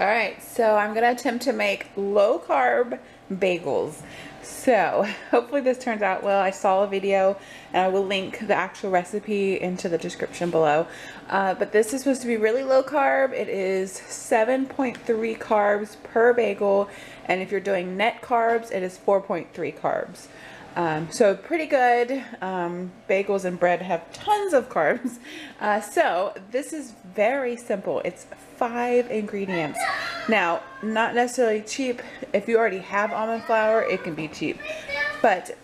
All right, so I'm gonna attempt to make low carb bagels. So hopefully this turns out well. I saw a video and I will link the actual recipe into the description below. Uh, but this is supposed to be really low carb. It is 7.3 carbs per bagel. And if you're doing net carbs, it is 4.3 carbs. Um, so pretty good. Um, bagels and bread have tons of carbs. Uh, so this is very simple. It's five ingredients. Now, not necessarily cheap. If you already have almond flour, it can be cheap. But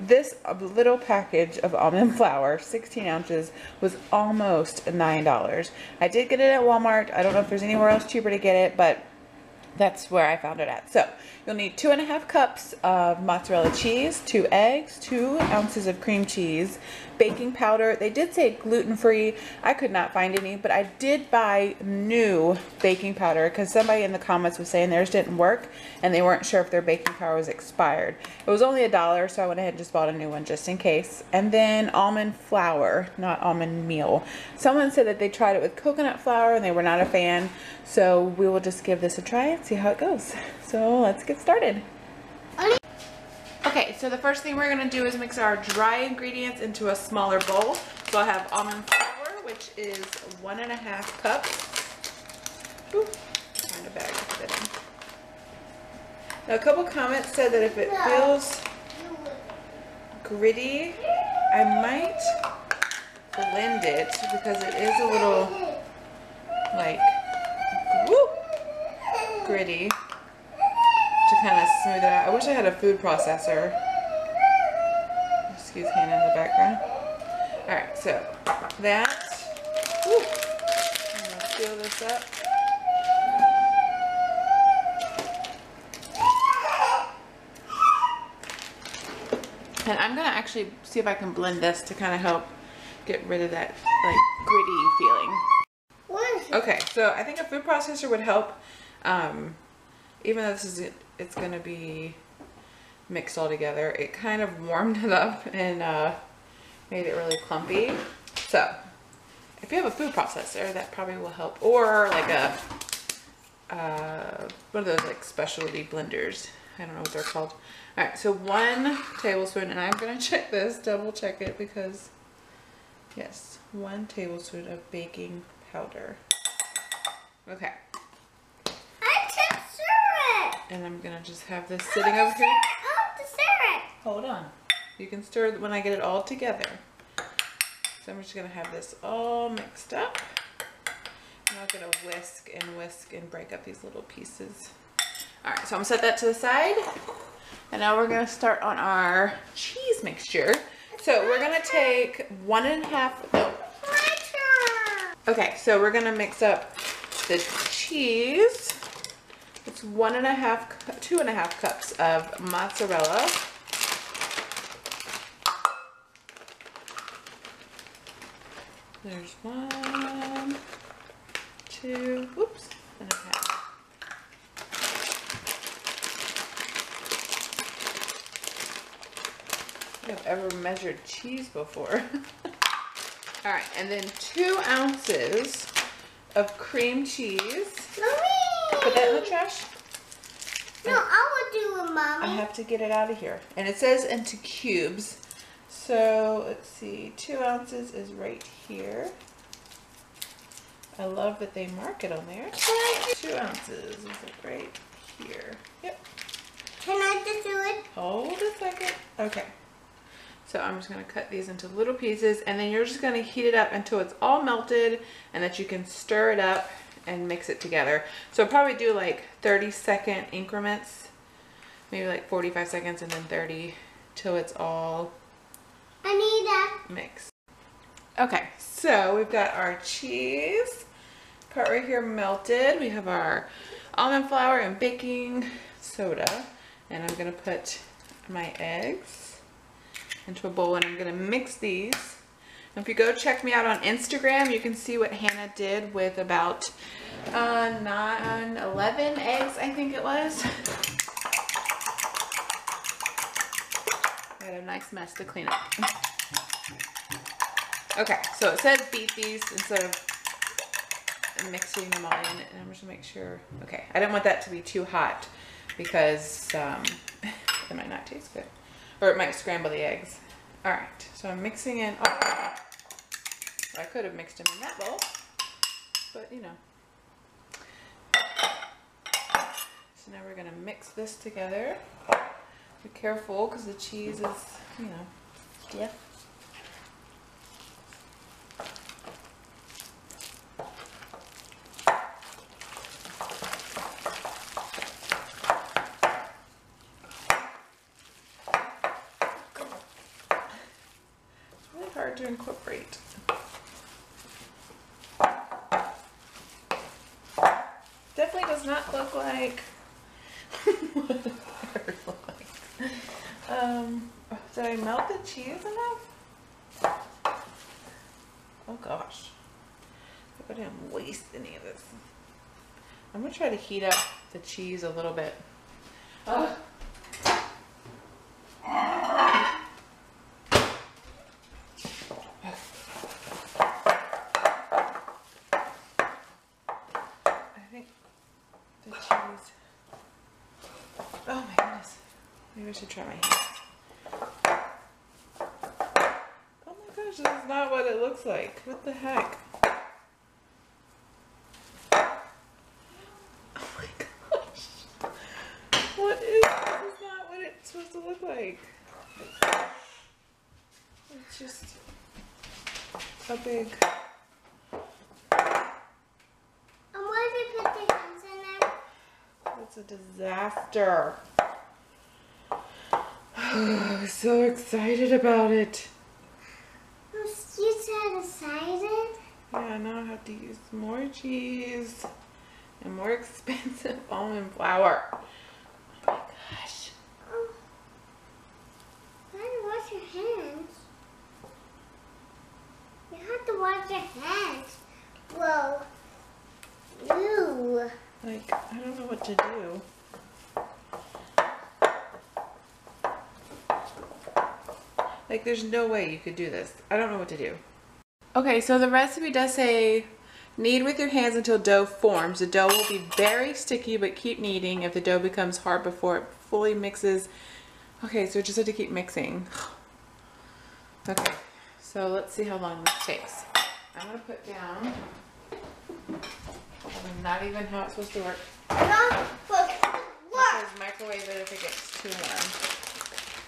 this little package of almond flour, 16 ounces, was almost $9. I did get it at Walmart. I don't know if there's anywhere else cheaper to get it, but that's where I found it at. So you'll need two and a half cups of mozzarella cheese, two eggs, two ounces of cream cheese, baking powder. They did say gluten-free. I could not find any, but I did buy new baking powder because somebody in the comments was saying theirs didn't work and they weren't sure if their baking powder was expired. It was only a dollar, so I went ahead and just bought a new one just in case. And then almond flour, not almond meal. Someone said that they tried it with coconut flour and they were not a fan, so we will just give this a try see how it goes. So let's get started. Okay, so the first thing we're to do is mix our dry ingredients into a smaller bowl. So I have almond flour, which is one and a half cups. Ooh, find a bag to in. Now a couple comments said that if it feels gritty, I might blend it because it is a little like gritty to kind of smooth it out. I wish I had a food processor. Excuse Hannah in the background. Alright, so that. Woo, I'm going to seal this up. And I'm going to actually see if I can blend this to kind of help get rid of that like gritty feeling. Okay, so I think a food processor would help. Um, even though this is it's gonna be mixed all together, it kind of warmed it up and uh, made it really clumpy. So if you have a food processor, that probably will help. Or like a, uh, one of those like specialty blenders. I don't know what they're called. All right, so one tablespoon, and I'm gonna check this, double check it because, yes, one tablespoon of baking powder. Okay. And I'm gonna just have this sitting over here. Hold on. You can stir it when I get it all together. So I'm just gonna have this all mixed up. I'm not gonna whisk and whisk and break up these little pieces. All right, so I'm gonna set that to the side. And now we're gonna start on our cheese mixture. So we're gonna take one and a half, no. Okay, so we're gonna mix up the cheese. It's one and a half, two and a half cups of mozzarella. There's one, two, whoops, and a half. I've ever measured cheese before. All right, and then two ounces of cream cheese. Mommy! Put that in the trash. No, I will do it, Mommy. I have to get it out of here. And it says into cubes. So let's see, two ounces is right here. I love that they mark it on there. Two ounces is right here. Yep. Can I just do it? Hold a second. Okay. So I'm just going to cut these into little pieces and then you're just going to heat it up until it's all melted and that you can stir it up and mix it together. So probably do like 30 second increments, maybe like 45 seconds and then 30 till it's all mixed. Okay, so we've got our cheese part right here melted. We have our almond flour and baking soda. And I'm gonna put my eggs into a bowl and I'm gonna mix these. If you go check me out on Instagram, you can see what Hannah did with about uh, 9, 11 eggs, I think it was. I had a nice mess to clean up. Okay, so it said beat these instead of mixing them all in, and I'm just gonna make sure. Okay, I didn't want that to be too hot because um, it might not taste good, or it might scramble the eggs. All right, so I'm mixing in. Oh, I could have mixed them in that bowl, but you know. So now we're gonna mix this together. Be careful because the cheese is, you know, stiff. It's really hard incorporate. Definitely does not look like. Um, did I melt the cheese enough? Oh gosh. I didn't waste any of this. I'm gonna try to heat up the cheese a little bit. Ugh. I think the cheese. Oh my goodness. Should try my hand. Oh my gosh, this is not what it looks like. What the heck? Oh my gosh. What is this? is not what it's supposed to look like. It's just a big And why did you put the hands in there? It's a disaster. Oh, I'm so excited about it. You said excited? Yeah, now I have to use more cheese and more expensive almond flour. Oh my gosh. Oh. Why do you wash your hands? You have to wash your hands. Whoa. Ew. Like, I don't know what to do. Like, there's no way you could do this. I don't know what to do. Okay, so the recipe does say knead with your hands until dough forms. The dough will be very sticky, but keep kneading if the dough becomes hard before it fully mixes. Okay, so just have to keep mixing. Okay, so let's see how long this takes. I'm gonna put down, not even how it's supposed to work. Don't put It what? says microwave it if it gets too warm.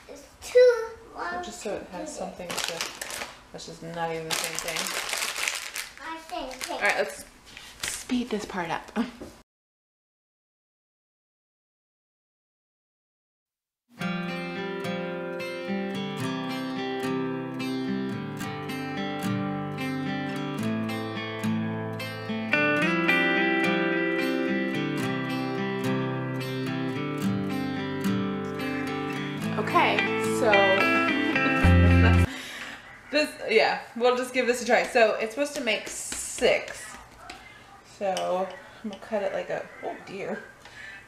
It's too So long. Just so it has something to, that's just not even the same thing. All right, let's speed this part up. yeah, we'll just give this a try. So it's supposed to make six. So I'm gonna cut it like a, oh dear,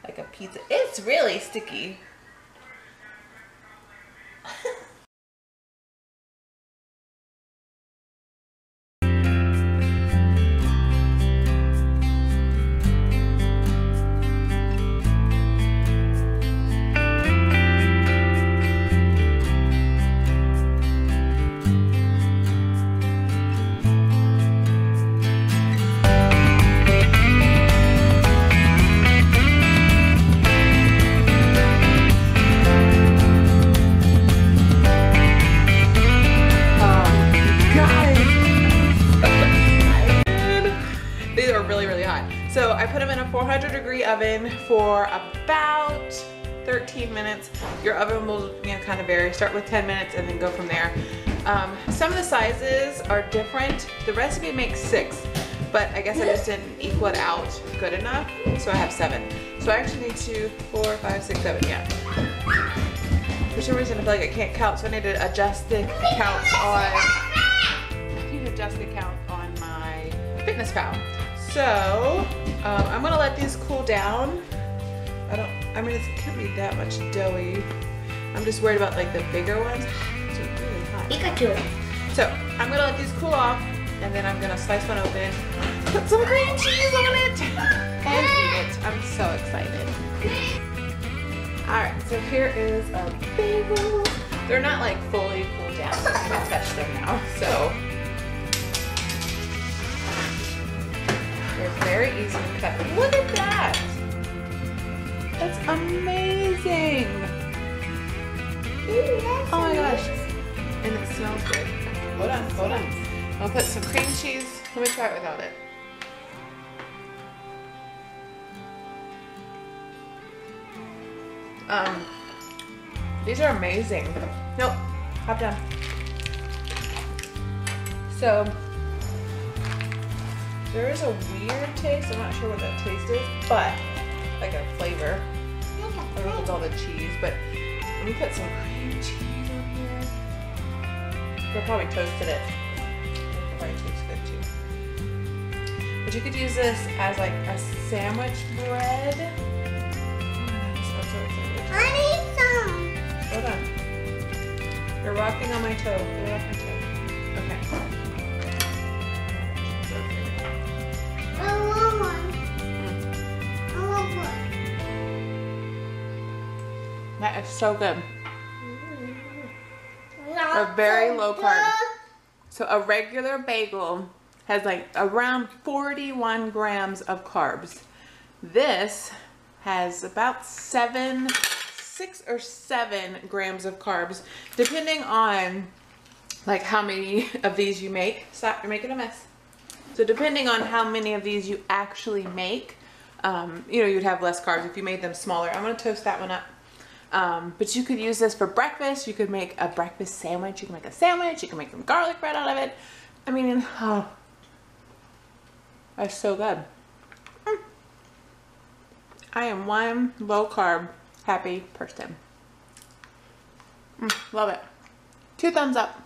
like a pizza. It's really sticky. For about 13 minutes. Your oven will, you know, kind of vary. Start with 10 minutes and then go from there. Um, some of the sizes are different. The recipe makes six, but I guess I just didn't equal it out good enough. So I have seven. So I actually need two, four, five, six, seven, yeah. For some reason I feel like I can't count, so I need to adjust the counts on I need to adjust the count on my fitness pal. So um, I'm gonna let these cool down. I don't. I mean, it can't be that much doughy. I'm just worried about like the bigger ones. It's really hot. Pikachu. So I'm gonna let these cool off, and then I'm gonna slice one open Put some cream cheese on it and eat it. I'm so excited. Alright, so here is a bagel. They're not like fully cooled down. I'm gonna touch them now, so. They're very easy to cut. Look at that! That's amazing! Oh my gosh. And it smells good. Hold on, hold on. I'll put some cream cheese. Let me try it without it. Um, these are amazing. Nope, hop down. So, there is a weird taste. I'm not sure what that taste is, but like a flavor. I don't know if it's all the cheese, but let me put some cream cheese on here. They probably toasted it. It probably tastes good too. But you could use this as like a sandwich bread. I'm so, so excited. I need some. Hold on. You're rocking on my toe. Get off my toe. Is so good. Not very low carb. So a regular bagel has like around 41 grams of carbs. This has about seven, six or seven grams of carbs, depending on like how many of these you make. Stop, you're making a mess. So depending on how many of these you actually make, um, you know, you'd have less carbs if you made them smaller. I'm gonna toast that one up. Um, but you could use this for breakfast. You could make a breakfast sandwich. You can make a sandwich. You can make some garlic bread out of it. I mean, oh, that's so good. Mm. I am one low carb happy person. Mm, love it. Two thumbs up.